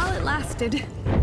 while it lasted.